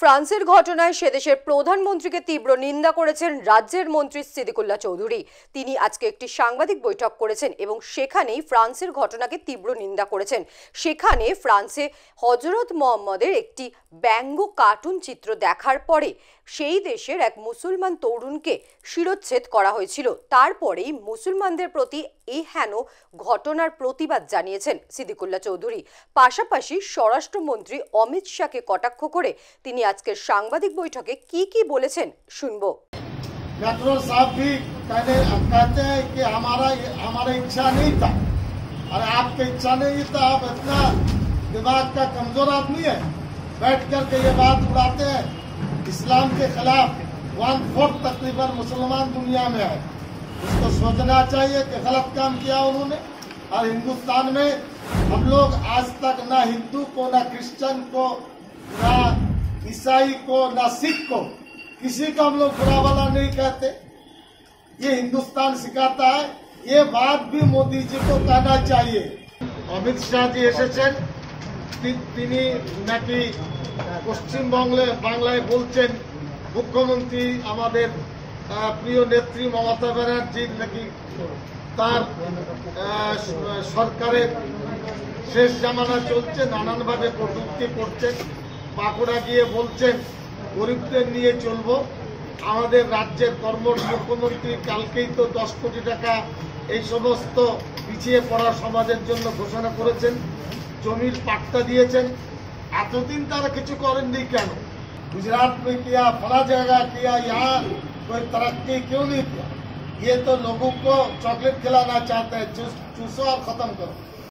ফ্রান্সের ঘটনায় সেদেশের প্রধানমন্ত্রীকে তীব্র নিন্দা করেছেন রাজ্যের মন্ত্রী সিদ্দিকুল্লা চৌধুরী। তিনি আজকে একটি সাংবাদিক বৈঠক করেছেন এবং সেখানেই ফ্রান্সের ঘটনাকে তীব্র নিন্দা করেছেন। সেখানে ফ্রান্সে হজরত মোহাম্মদের একটি ব্যঙ্গ কার্টুন চিত্র দেখার পরে সেই দেশের এক মুসলমান তরুণকে শিরোচ্ছেদ করা হয়েছিল তারপরেই মুসলমানদের প্রতি এই হেন ঘটনার প্রতিবাদ জানিয়েছেন সিদ্দিকুল্লাহ চৌধুরী পাশাপাশি স্বরাষ্ট্রমন্ত্রী অমিত শাহকে কটাক্ষ করে তিনি আজকের সাংবাদিক বৈঠকে কি কি বলেছেন শুনবো पेट्रोल साहब भी कहने कहते हैं कि हमारा हमारा इच्छा नहीं था और आपकी इच्छा नहीं था आप इतना दिमाग का कमजोर आदमी है बैठ करके ये बात उड़ाते हैं इस्लाम के खिलाफ वन फोर्थ तकरीबन मुसलमान दुनिया में है। उसको सोचना चाहिए कि गलत काम किया उन्होंने। और हिंदुस्तान में हम लोग आज तक ना हिंदू को, ना क्रिश्चियन को, ना ईसाई को, ना सिख को किसी को हम लोग बुरा भला नहीं कहते। ये हिंदुस्तान सिखाता है। ये बात भी मोदी जी को कहना चाहिए। अमित शाह जी एसेसन তিনি নাকি পশ্চিমবঙ্গে, বাংলায় বলছেন, মুখ্যমন্ত্রী আমাদের প্রিয় নেত্রী মমতা ব্যানার্জির নাকি তার সরকারের শেষ জামানা চলছে, নানানভাবে কটূক্তি করছেন, বাঁকুড়া গিয়ে বলছেন, গরিবদের নিয়ে চলবো। আমাদের রাজ্যের কর্মঠ মুখ্যমন্ত্রী কালকেই তো দশ কোটি টাকা এই সমস্ত পিছিয়ে পড়া সমাজের জন্য ঘোষণা করেছেন। জমির পাট্টা দিয়েছেন এতদিন তারা কিছু করেননি কেন गुजरात में किया फला जगह किया यहाँ कोई तरक्की क्यों नहीं किया ये तो लोगों को चॉकलेट खिलाना चाहते हैं चूस चूसो और खत्म करो